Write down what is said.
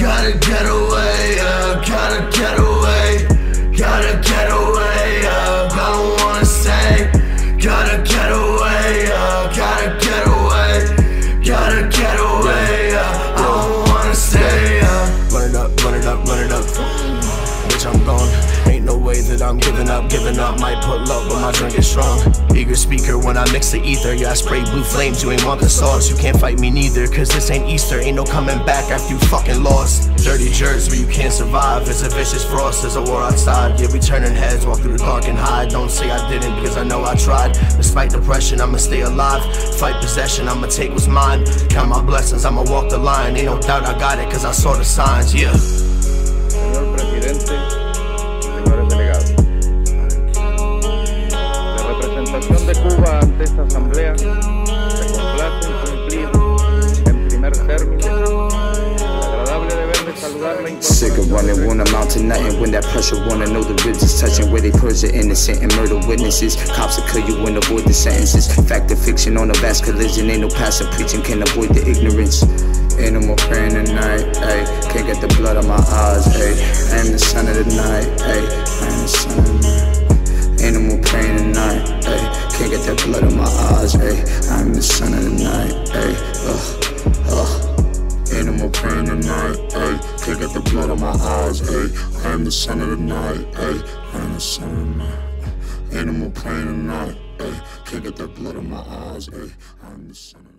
Got a away. Ain't no way that I'm giving up, giving up. Might put love, but my drink is strong. Eager speaker when I mix the ether. Yeah, I spray blue flames. You ain't want the sauce. You can't fight me neither. Cause this ain't Easter. Ain't no coming back after you fucking lost. Dirty jerks where you can't survive. It's a vicious frost. There's a war outside. Yeah, we turning heads, walk through the dark and hide. Don't say I didn't because I know I tried. Despite depression, I'ma stay alive. Fight possession, I'ma take what's mine. Count my blessings, I'ma walk the line. Ain't no doubt I got it cause I saw the signs. Yeah. Sick of running, won't amount to nothing when that pressure wanna know the ribs is touching where they perjure innocent and murder witnesses. Cops will kill you and avoid the sentences. Fact of fiction on a vast collision, ain't no passive preaching can avoid the ignorance. Animal praying tonight, ayy. Can't get the blood on my eyes, ayy. Ayy. Can't get the blood on my eyes, ayy. I am the son of the night, ayy. I am the son of the night. Animal praying tonight, ayy. Can't get that blood on my eyes, ayy. I am the son of the